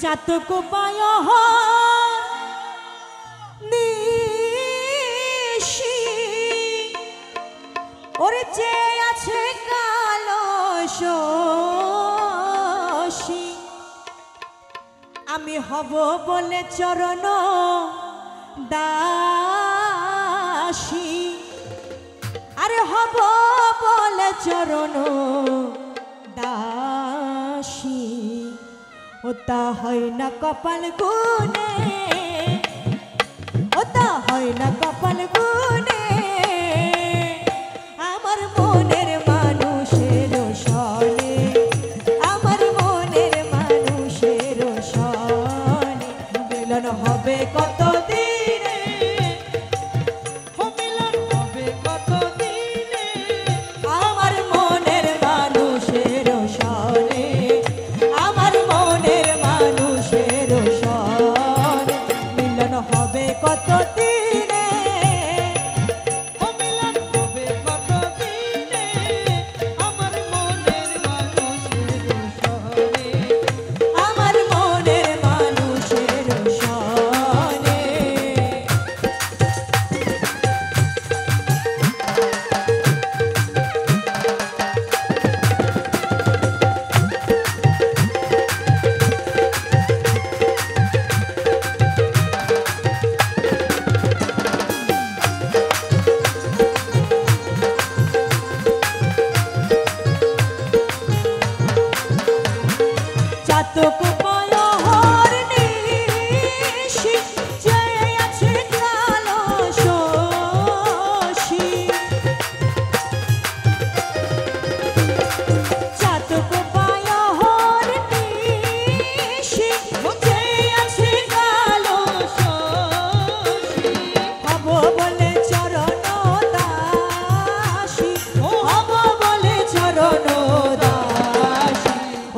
চাতক বায় ওরে যে আছে কালো আমি হব বলে চরণ দাসী। আরে হব বলে চরণ ওটা হয় না কপাল গুনে ওটা হয় না কপাল গুনে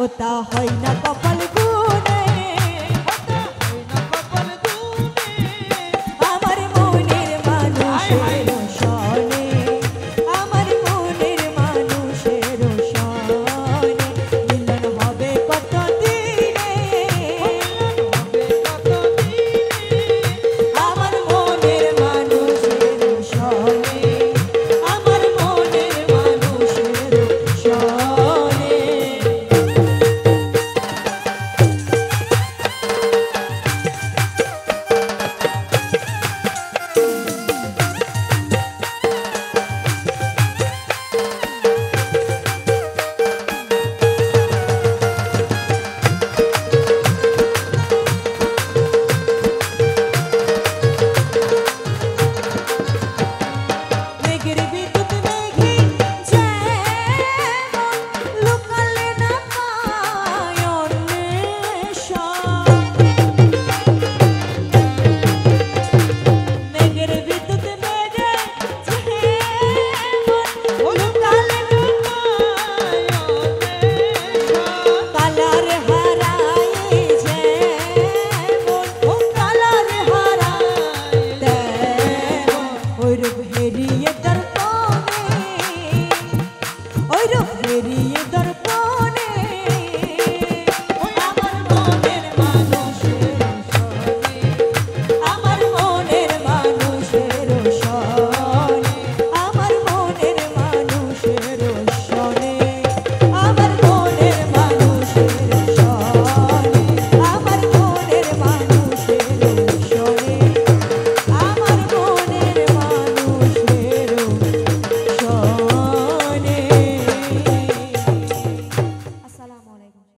কথা হয় না কপাল